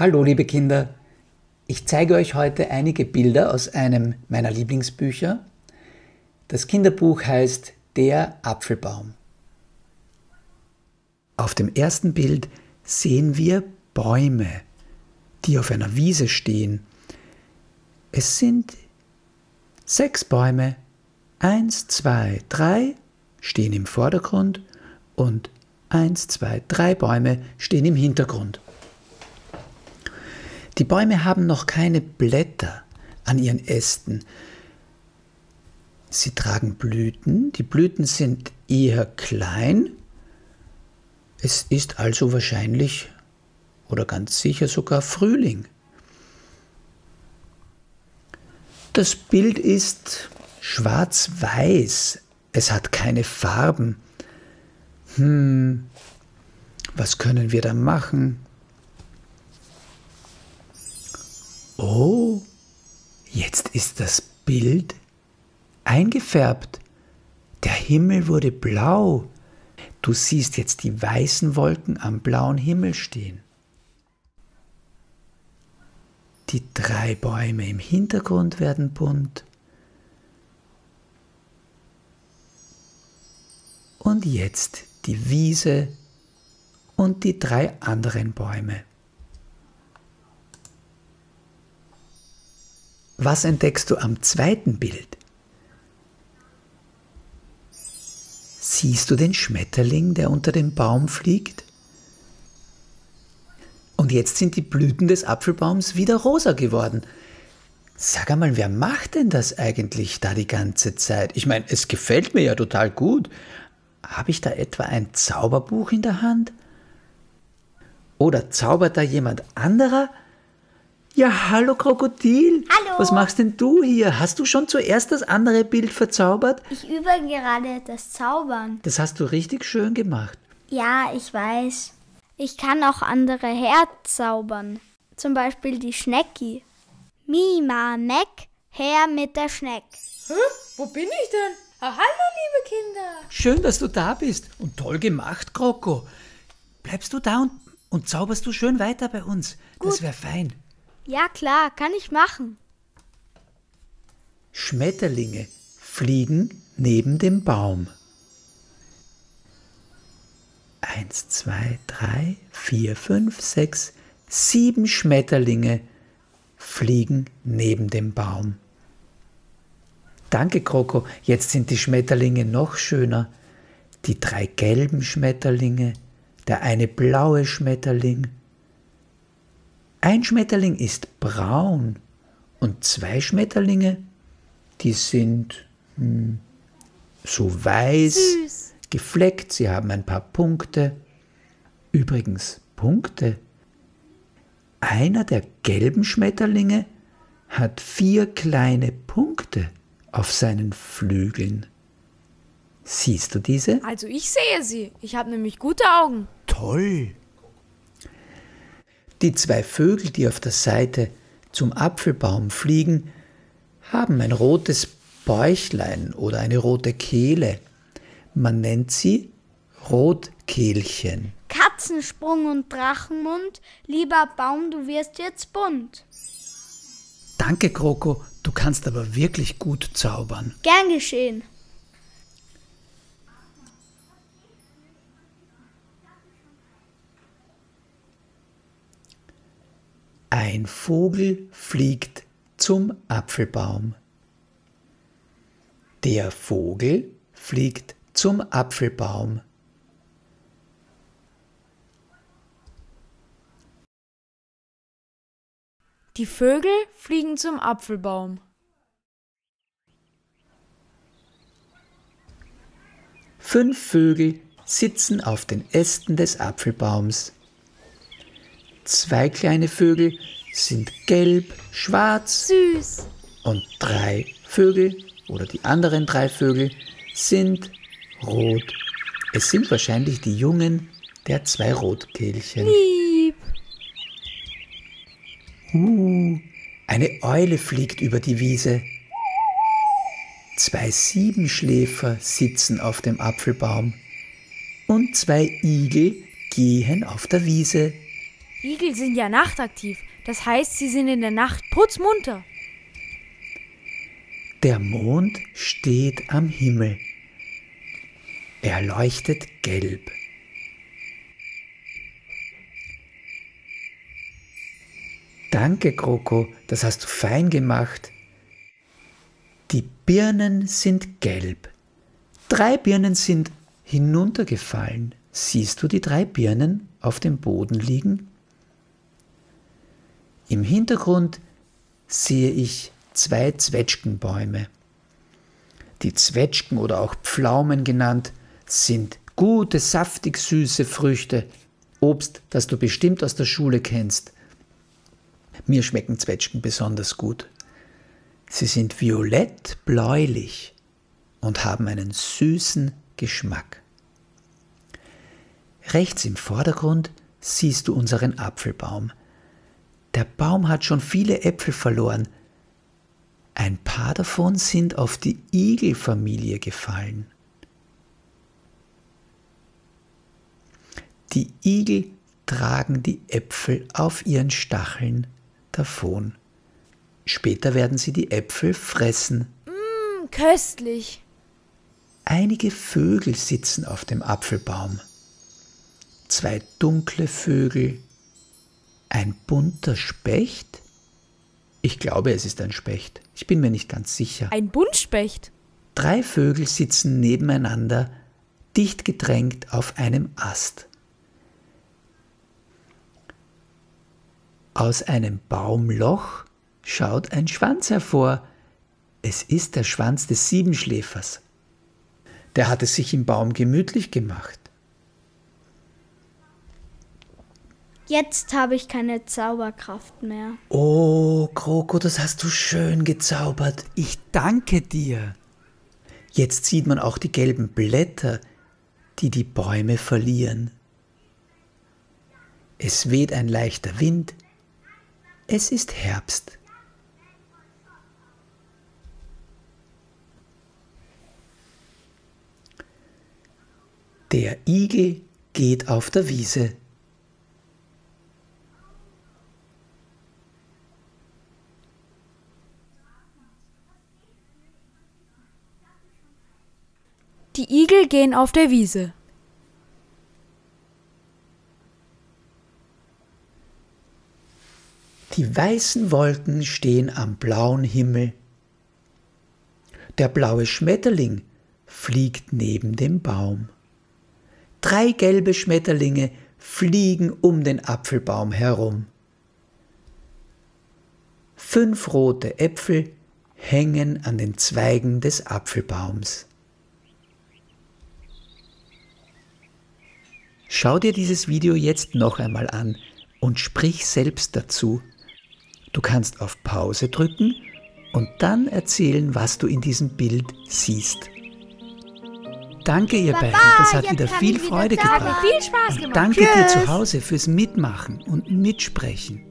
Hallo liebe Kinder, ich zeige euch heute einige Bilder aus einem meiner Lieblingsbücher. Das Kinderbuch heißt Der Apfelbaum. Auf dem ersten Bild sehen wir Bäume, die auf einer Wiese stehen. Es sind sechs Bäume, eins, zwei, drei stehen im Vordergrund und eins, zwei, drei Bäume stehen im Hintergrund. Die Bäume haben noch keine Blätter an ihren Ästen. Sie tragen Blüten, die Blüten sind eher klein. Es ist also wahrscheinlich oder ganz sicher sogar Frühling. Das Bild ist schwarz-weiß, es hat keine Farben. Hm, was können wir da machen? Oh, jetzt ist das Bild eingefärbt. Der Himmel wurde blau. Du siehst jetzt die weißen Wolken am blauen Himmel stehen. Die drei Bäume im Hintergrund werden bunt. Und jetzt die Wiese und die drei anderen Bäume. Was entdeckst du am zweiten Bild? Siehst du den Schmetterling, der unter dem Baum fliegt? Und jetzt sind die Blüten des Apfelbaums wieder rosa geworden. Sag einmal, wer macht denn das eigentlich da die ganze Zeit? Ich meine, es gefällt mir ja total gut. Habe ich da etwa ein Zauberbuch in der Hand? Oder zaubert da jemand anderer? Ja, hallo Krokodil. Hallo. Was machst denn du hier? Hast du schon zuerst das andere Bild verzaubert? Ich übe gerade das Zaubern. Das hast du richtig schön gemacht. Ja, ich weiß. Ich kann auch andere herzaubern. Zum Beispiel die Schnecki. Mima, Meck, her mit der Schneck. Hä? Wo bin ich denn? Ah, hallo, liebe Kinder. Schön, dass du da bist. Und toll gemacht, Kroko. Bleibst du da und, und zauberst du schön weiter bei uns? Gut. Das wäre fein. Ja, klar, kann ich machen. Schmetterlinge fliegen neben dem Baum. Eins, zwei, drei, vier, fünf, sechs, sieben Schmetterlinge fliegen neben dem Baum. Danke, Kroko. Jetzt sind die Schmetterlinge noch schöner. Die drei gelben Schmetterlinge, der eine blaue Schmetterling. Ein Schmetterling ist braun und zwei Schmetterlinge, die sind hm, so weiß, Süß. gefleckt, sie haben ein paar Punkte. Übrigens, Punkte. Einer der gelben Schmetterlinge hat vier kleine Punkte auf seinen Flügeln. Siehst du diese? Also ich sehe sie. Ich habe nämlich gute Augen. Toll. Die zwei Vögel, die auf der Seite zum Apfelbaum fliegen, haben ein rotes Bäuchlein oder eine rote Kehle. Man nennt sie Rotkehlchen. Katzensprung und Drachenmund, lieber Baum, du wirst jetzt bunt. Danke, Kroko, du kannst aber wirklich gut zaubern. Gern geschehen. Ein Vogel fliegt zum Apfelbaum. Der Vogel fliegt zum Apfelbaum. Die Vögel fliegen zum Apfelbaum. Fünf Vögel sitzen auf den Ästen des Apfelbaums. Zwei kleine Vögel sind gelb, schwarz Süß. und drei Vögel oder die anderen drei Vögel sind rot. Es sind wahrscheinlich die Jungen der zwei Rotkehlchen. Lieb. Uh, eine Eule fliegt über die Wiese. Zwei Siebenschläfer sitzen auf dem Apfelbaum und zwei Igel gehen auf der Wiese. Igel sind ja nachtaktiv. Das heißt, sie sind in der Nacht putzmunter. Der Mond steht am Himmel. Er leuchtet gelb. Danke, Kroko, das hast du fein gemacht. Die Birnen sind gelb. Drei Birnen sind hinuntergefallen. Siehst du die drei Birnen auf dem Boden liegen? Im Hintergrund sehe ich zwei Zwetschgenbäume. Die Zwetschgen oder auch Pflaumen genannt sind gute, saftig süße Früchte, Obst, das du bestimmt aus der Schule kennst. Mir schmecken Zwetschgen besonders gut. Sie sind violett-bläulich und haben einen süßen Geschmack. Rechts im Vordergrund siehst du unseren Apfelbaum. Der Baum hat schon viele Äpfel verloren. Ein paar davon sind auf die Igelfamilie gefallen. Die Igel tragen die Äpfel auf ihren Stacheln davon. Später werden sie die Äpfel fressen. Mmm, köstlich. Einige Vögel sitzen auf dem Apfelbaum. Zwei dunkle Vögel, ein bunter Specht. Ich glaube, es ist ein Specht. Ich bin mir nicht ganz sicher. Ein Buntspecht. Drei Vögel sitzen nebeneinander, dicht gedrängt auf einem Ast. Aus einem Baumloch schaut ein Schwanz hervor. Es ist der Schwanz des Siebenschläfers. Der hat es sich im Baum gemütlich gemacht. Jetzt habe ich keine Zauberkraft mehr. Oh, Kroko, das hast du schön gezaubert. Ich danke dir. Jetzt sieht man auch die gelben Blätter, die die Bäume verlieren. Es weht ein leichter Wind, es ist Herbst. Der Igel geht auf der Wiese. Die Igel gehen auf der Wiese. Die weißen Wolken stehen am blauen Himmel. Der blaue Schmetterling fliegt neben dem Baum. Drei gelbe Schmetterlinge fliegen um den Apfelbaum herum. Fünf rote Äpfel hängen an den Zweigen des Apfelbaums. Schau dir dieses Video jetzt noch einmal an und sprich selbst dazu. Du kannst auf Pause drücken und dann erzählen, was du in diesem Bild siehst. Danke, ihr Baba, beiden. Das hat wieder viel wieder Freude zaubern. gebracht. Viel Spaß Und gemacht. danke dir Tschüss. zu Hause fürs Mitmachen und Mitsprechen.